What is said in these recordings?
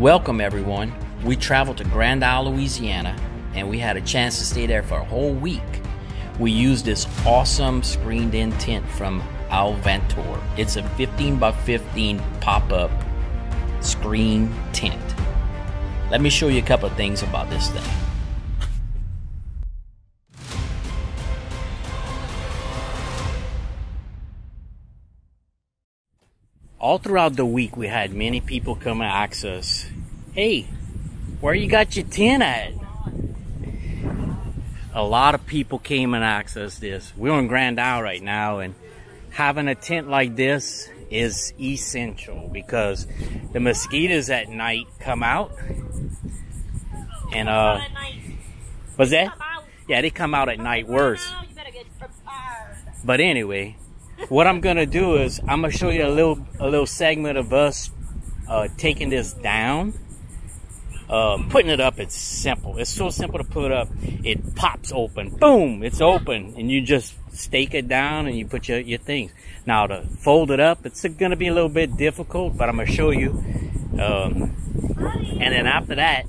Welcome, everyone. We traveled to Grand Isle, Louisiana, and we had a chance to stay there for a whole week. We used this awesome screened in tent from Alvantor. It's a 15 by 15 pop up screen tent. Let me show you a couple of things about this thing. All throughout the week we had many people come and ask us hey where you got your tent at? A lot of people came and asked us this. We're in grand isle right now and having a tent like this is essential because the mosquitoes at night come out and uh what's that? Yeah they come out at night worse. But anyway what I'm gonna do is I'm gonna show you a little a little segment of us uh, taking this down. Uh, putting it up, it's simple. It's so simple to put up. It pops open, boom, it's open, and you just stake it down and you put your, your things. Now to fold it up, it's gonna be a little bit difficult, but I'm gonna show you. Um, and then after that,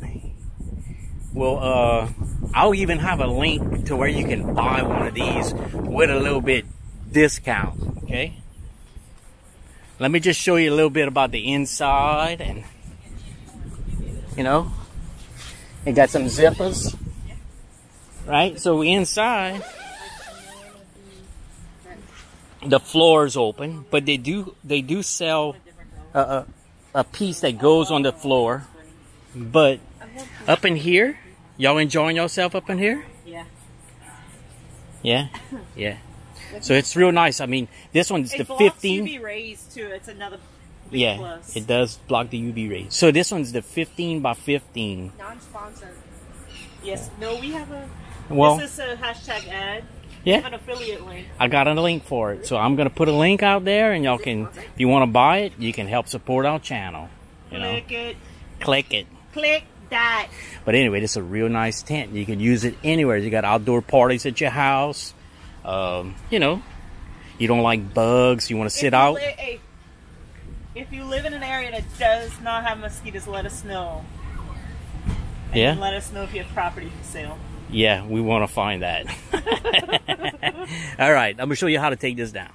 well, uh, I'll even have a link to where you can buy one of these with a little bit discount, okay? Let me just show you a little bit about the inside and, you know, it got some zippers, right? So inside, the floor is open, but they do, they do sell a, a, a piece that goes on the floor, but up in here, y'all enjoying yourself up in here? Yeah. Yeah? Yeah. So it's real nice. I mean, this one's it the blocks 15. UV rays too. It's another big yeah, plus. it does block the UV rays. So this one's the 15 by 15. Non-sponsored. Yes. No, we have a. Well, this is a hashtag ad. Yeah. We have an affiliate link. I got a link for it. So I'm going to put a link out there and y'all can, if you want to buy it, you can help support our channel. You know, Click it. click it. Click that. But anyway, this is a real nice tent. You can use it anywhere. You got outdoor parties at your house. Um, you know, you don't like bugs. You want to sit out. li- hey, if you live in an area that does not have mosquitoes, let us know. And Yeah? Let us know if you have property for sale. Yeah, we want to find that. All right, I'm gonna show you how to take this down.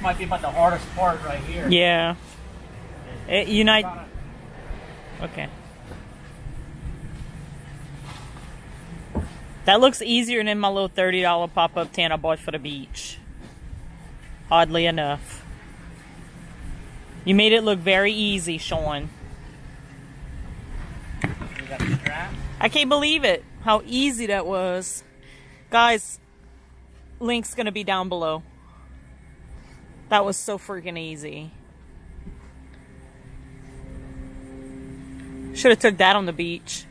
Might be about the hardest part right here. Yeah. It, Unite. Okay. That looks easier than my little $30 pop-up tent I bought for the beach. Oddly enough. You made it look very easy, Sean. You got the strap. I can't believe it. How easy that was. Guys, link's gonna be down below. That was so freaking easy. Should have took that on the beach.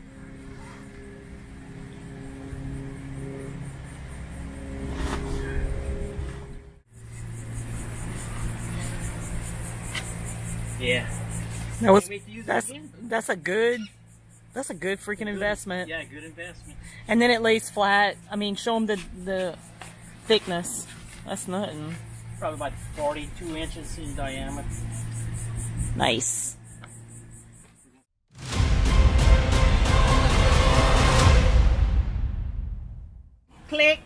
Yeah. That was Can't wait to use it that's that's a good that's a good freaking investment. Yeah, good investment. And then it lays flat. I mean, show them the the thickness. That's nothing probably about 42 inches in diameter. Nice. Click.